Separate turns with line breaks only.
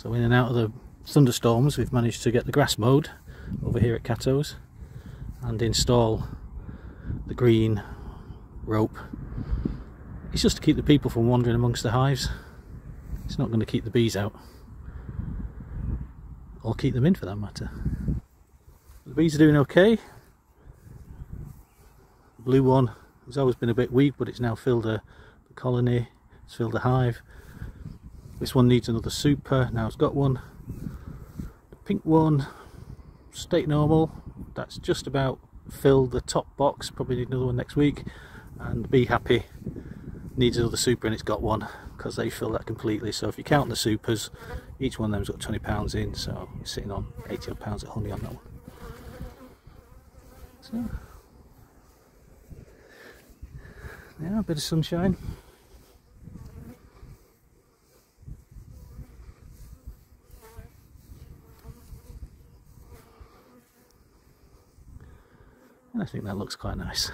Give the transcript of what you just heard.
So in and out of the thunderstorms we've managed to get the grass mowed over here at Cattows and install the green rope. It's just to keep the people from wandering amongst the hives. It's not going to keep the bees out. Or keep them in for that matter. The bees are doing okay. The blue one has always been a bit weak but it's now filled a, a colony, it's filled a hive. This one needs another super, now it's got one. The pink one, state normal, that's just about filled the top box, probably need another one next week. And Be Happy needs another super and it's got one because they fill that completely. So if you count the supers, each one of them's got 20 pounds in, so you're sitting on 80 pounds of honey on that one. So, yeah, a bit of sunshine. And I think that looks quite nice.